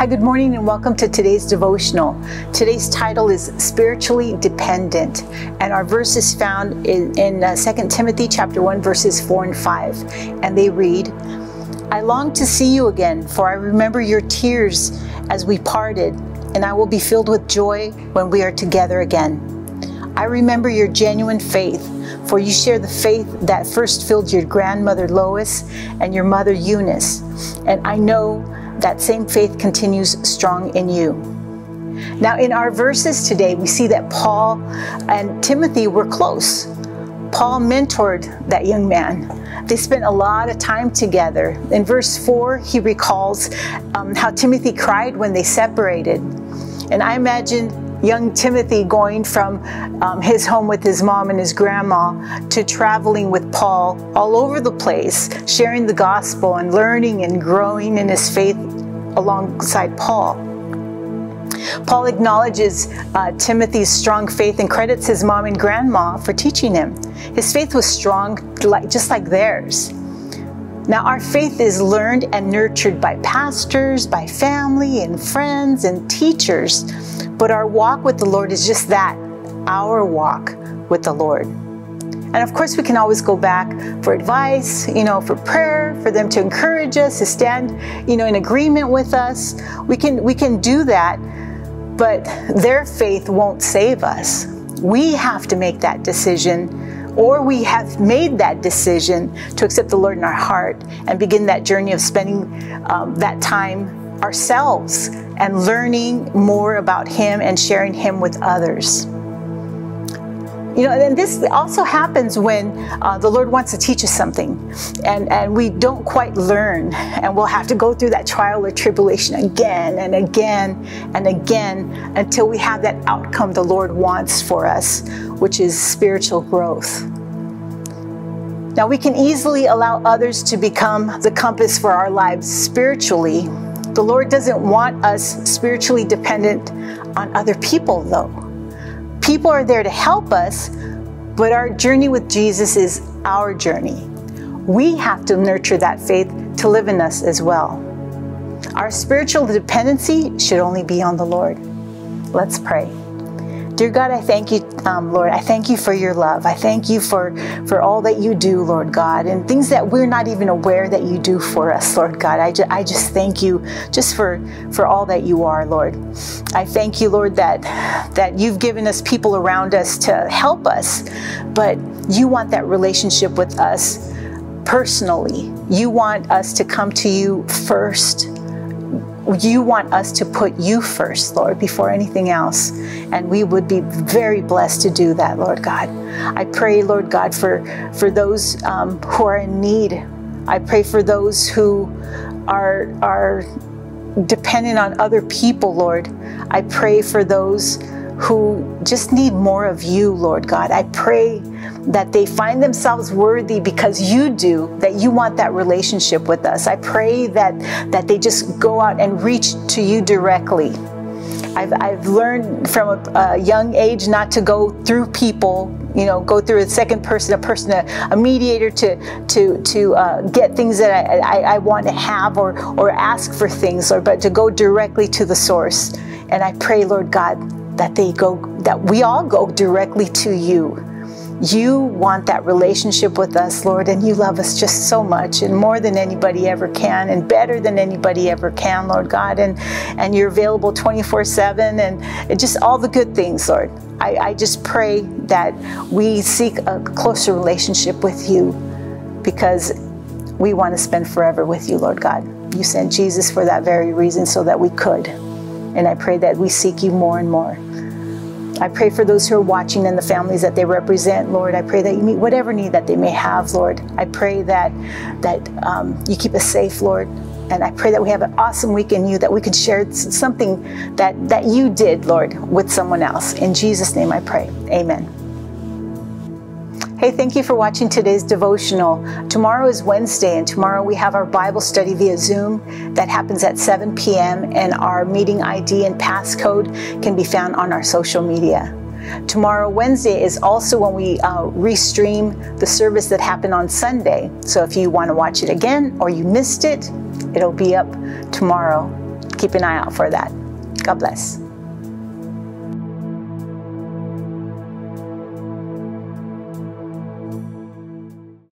Hi, good morning, and welcome to today's devotional. Today's title is Spiritually Dependent, and our verse is found in, in uh, 2 Timothy chapter 1, verses 4 and 5. And they read, I long to see you again, for I remember your tears as we parted, and I will be filled with joy when we are together again. I remember your genuine faith, for you share the faith that first filled your grandmother Lois and your mother Eunice, and I know that same faith continues strong in you. Now, in our verses today, we see that Paul and Timothy were close. Paul mentored that young man. They spent a lot of time together. In verse 4, he recalls um, how Timothy cried when they separated. And I imagine young Timothy going from um, his home with his mom and his grandma to traveling with Paul all over the place, sharing the gospel and learning and growing in his faith alongside Paul. Paul acknowledges uh, Timothy's strong faith and credits his mom and grandma for teaching him. His faith was strong, like, just like theirs. Now, our faith is learned and nurtured by pastors, by family and friends and teachers, but our walk with the Lord is just that our walk with the Lord. And of course, we can always go back for advice, you know, for prayer, for them to encourage us, to stand, you know, in agreement with us. We can we can do that, but their faith won't save us. We have to make that decision or we have made that decision to accept the Lord in our heart and begin that journey of spending um, that time ourselves and learning more about Him and sharing Him with others. You know, and this also happens when uh, the Lord wants to teach us something and, and we don't quite learn, and we'll have to go through that trial or tribulation again and again and again until we have that outcome the Lord wants for us, which is spiritual growth. Now, we can easily allow others to become the compass for our lives spiritually. The Lord doesn't want us spiritually dependent on other people, though. People are there to help us, but our journey with Jesus is our journey. We have to nurture that faith to live in us as well. Our spiritual dependency should only be on the Lord. Let's pray. Dear God, I thank you, um, Lord. I thank you for your love. I thank you for, for all that you do, Lord God, and things that we're not even aware that you do for us, Lord God. I, ju- I just thank you just for, for all that you are, Lord. I thank you, Lord, that, that you've given us people around us to help us, but you want that relationship with us personally. You want us to come to you first you want us to put you first, Lord, before anything else. And we would be very blessed to do that, Lord God. I pray, Lord God, for, for those um, who are in need. I pray for those who are, are dependent on other people, Lord. I pray for those who just need more of you, Lord God. I pray that they find themselves worthy because you do, that you want that relationship with us. I pray that, that they just go out and reach to you directly. I've, I've learned from a, a young age not to go through people you know go through a second person a person a, a mediator to to to uh, get things that I, I, I, want to have or or ask for things or but to go directly to the source and i pray lord god that they go that we all go directly to you you want that relationship with us, Lord, and you love us just so much and more than anybody ever can and better than anybody ever can, Lord God. And, and you're available 24 7 and, just all the good things, Lord. I, I just pray that we seek a closer relationship with you because we want to spend forever with you, Lord God. You sent Jesus for that very reason so that we could. And I pray that we seek you more and more. I pray for those who are watching and the families that they represent, Lord. I pray that you meet whatever need that they may have, Lord. I pray that that um, you keep us safe, Lord. And I pray that we have an awesome week in you, that we can share something that, that you did, Lord, with someone else. In Jesus' name I pray. Amen. Hey, thank you for watching today's devotional. Tomorrow is Wednesday, and tomorrow we have our Bible study via Zoom that happens at 7 p.m., and our meeting ID and passcode can be found on our social media. Tomorrow, Wednesday, is also when we uh, restream the service that happened on Sunday. So if you want to watch it again or you missed it, it'll be up tomorrow. keep an eye out for that. God bless.